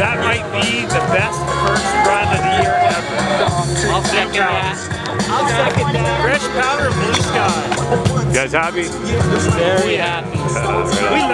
That might be the best first run of the year ever. I'll second that. I'll second that. Fresh powder, blue sky. You guys happy? Very happy. Uh,